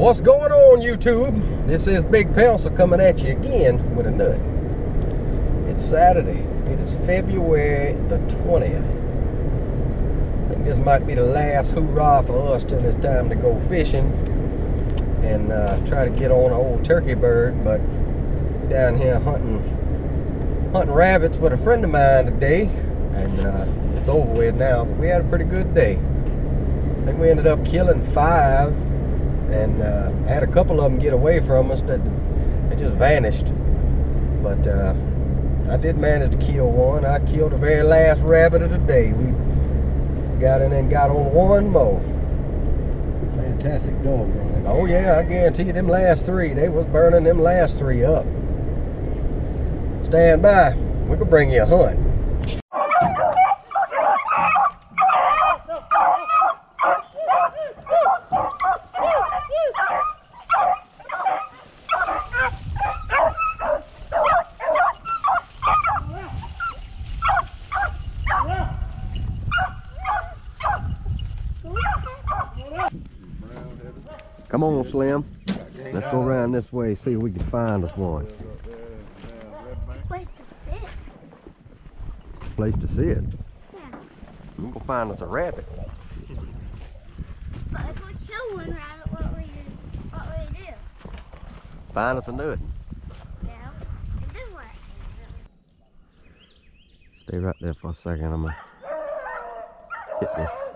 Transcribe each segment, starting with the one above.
What's going on, YouTube? This is Big Pensel coming at you again with a nut. It's Saturday. It is February the 20th. I think this might be the last hoorah for us till it's time to go fishing and uh, try to get on an old turkey bird. But down here hunting hunting rabbits with a friend of mine today, and uh, it's over with now. But we had a pretty good day. I think we ended up killing five and uh, had a couple of them get away from us that they just vanished. But uh, I did manage to kill one. I killed the very last rabbit of the day. We got in and got on one more. Fantastic dog running. Oh yeah, I guarantee you them last three, they was burning them last three up. Stand by. We can bring you a hunt. Come on, Slim. Let's go around this way, see if we can find us one. place to sit. Place to sit. Yeah. We can go find us a rabbit. But if we kill one rabbit, what will you what will you do? Find us a nut. Yeah. And then what? Stay right there for a second. I'm gonna hit this.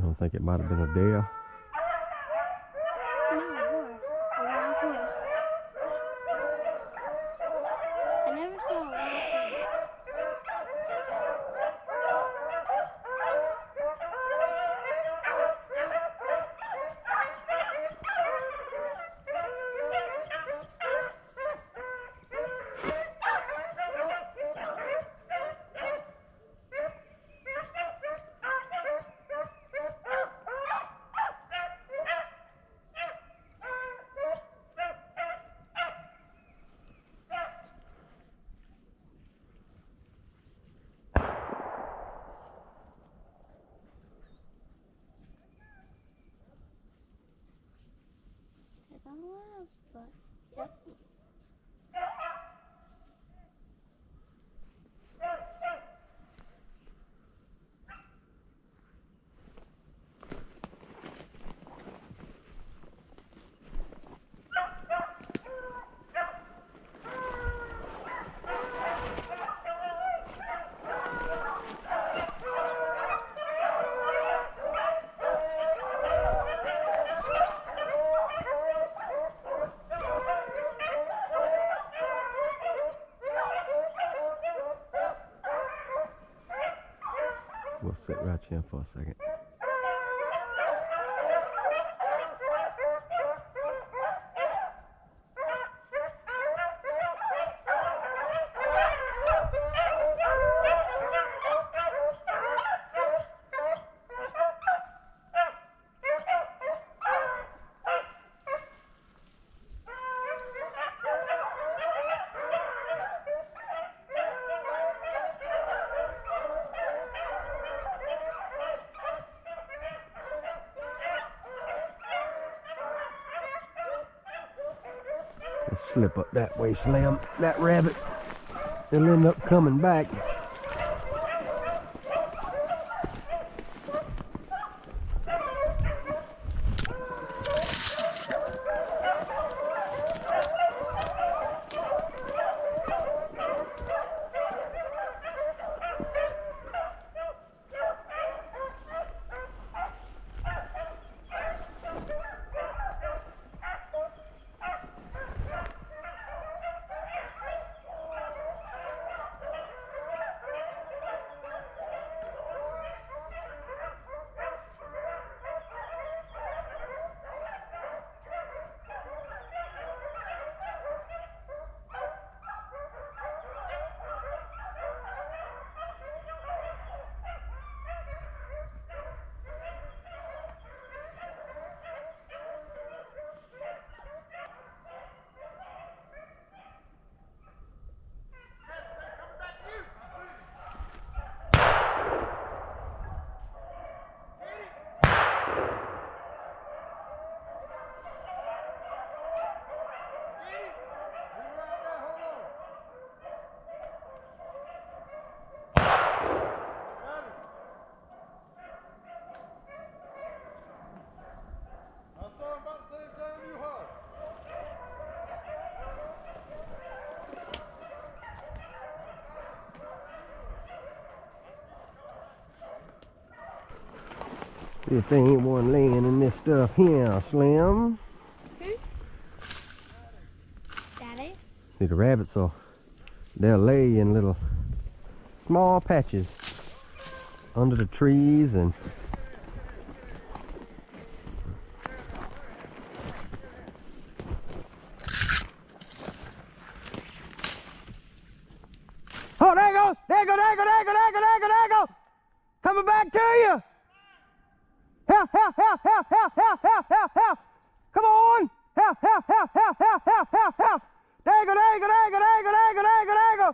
Don't think it might have been a sit right here for a second. Let's slip up that way, Slim. That rabbit, it'll end up coming back. If there ain't one laying in this stuff here, Slim. Daddy? See, the rabbits will, they'll lay in little small patches under the trees and Oh, there you go! There you go! There you go! There you go! There you go! There you go! There you go! Coming back to you! Help! Help! Help! Help! Help! Help! Help! Help! Help! Come on! Help! Help! Help! Help! Help! Help! Help! Help! There you go! There you go! There you go! There you go! There you go! There you go! There you go!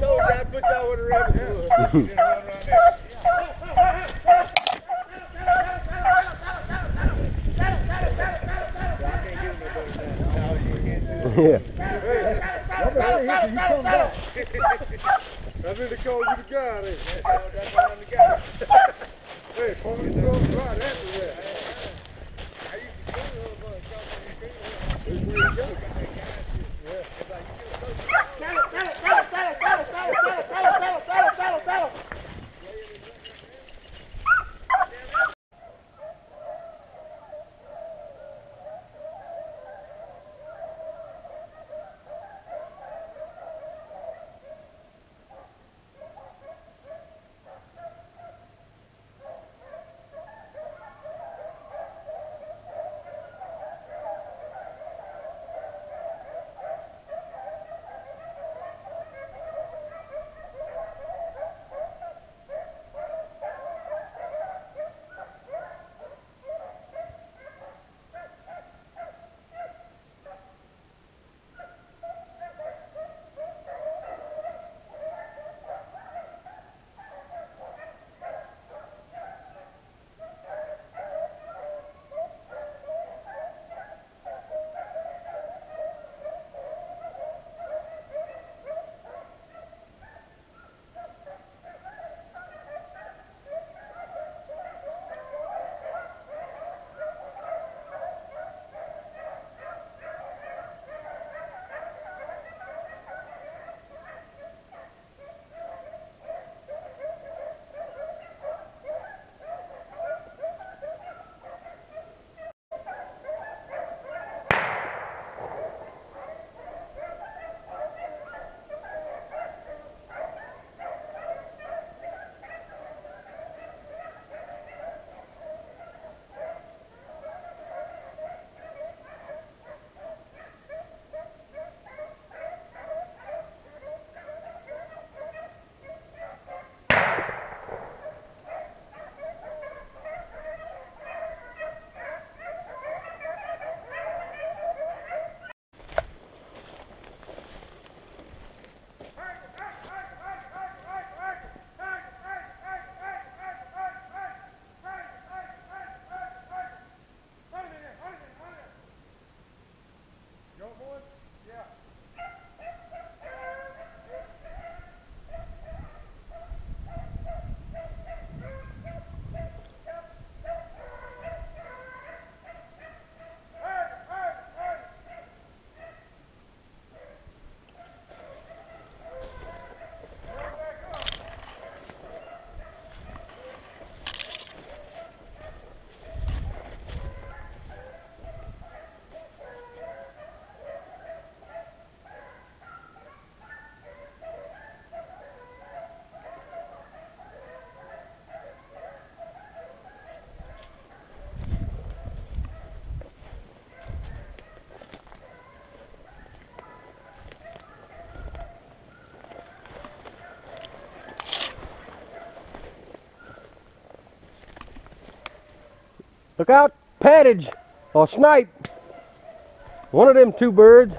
Told you I'd put y'all with a rabbit Yeah. That's what to call you the guy. Hey, point the right everywhere. Look out, pattage or snipe. One of them two birds.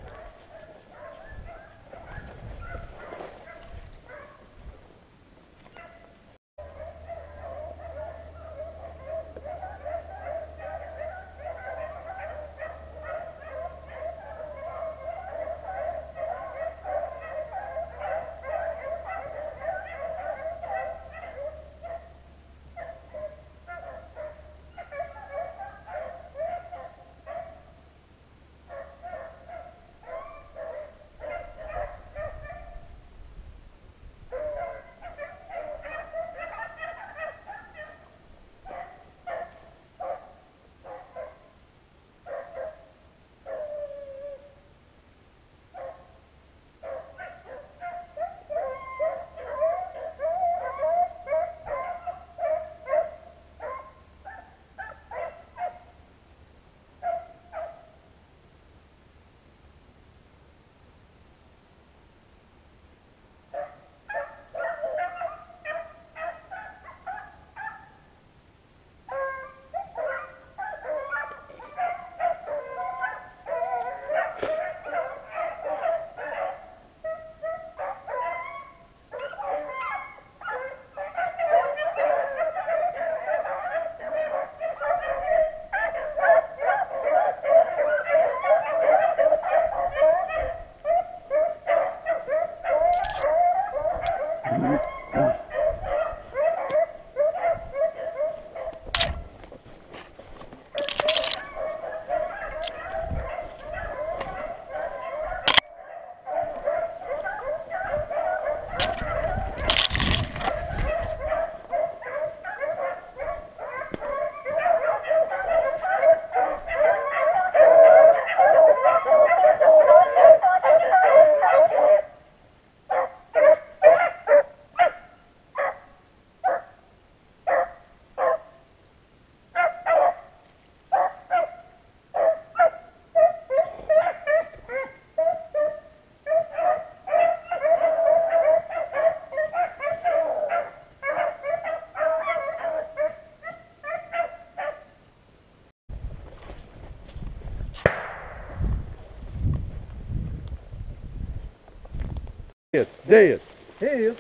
Dead. Dead. Here he.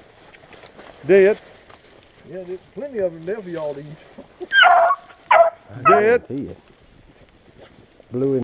Dead. Yeah, there's plenty of them there for y'all to eat. Dead. Guarantee it.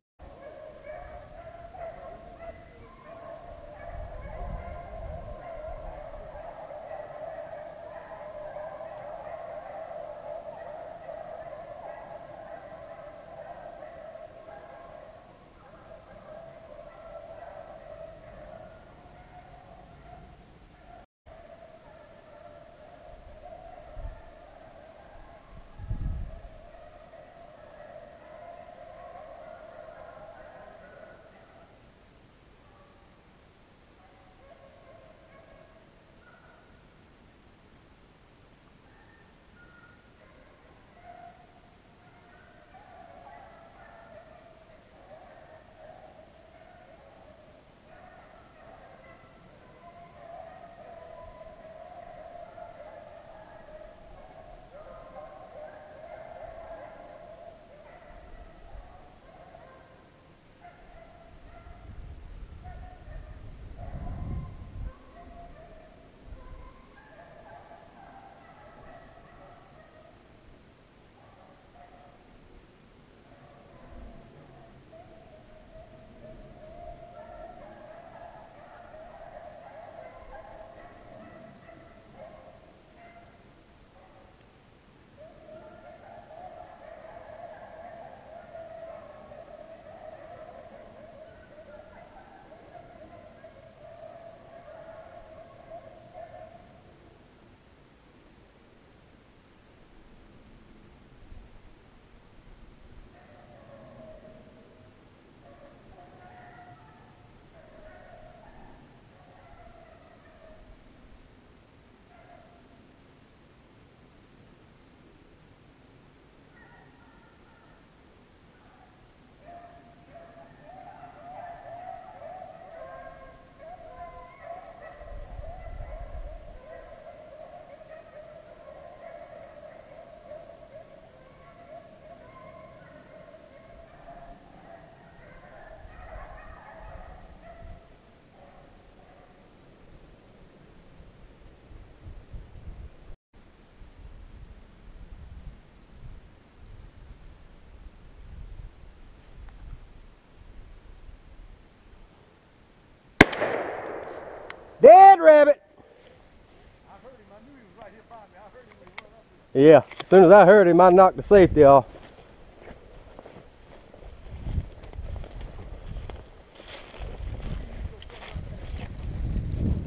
Yeah, as soon as I heard him, I knocked the safety off.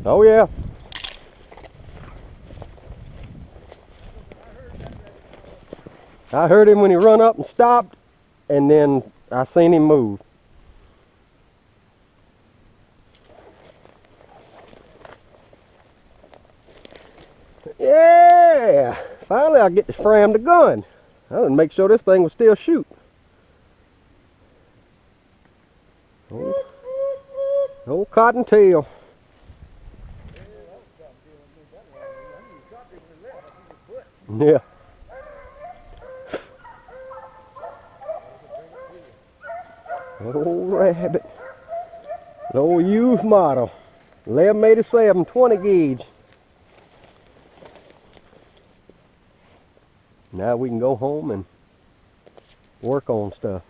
Oh yeah. I heard him when he run up and stopped, and then I seen him move. Yeah! Finally, I get to fram the gun. I didn't make sure this thing would still shoot. Oh, old, old cottontail. Yeah. Old rabbit. Old youth model. 1187 20 gauge. Now we can go home and work on stuff.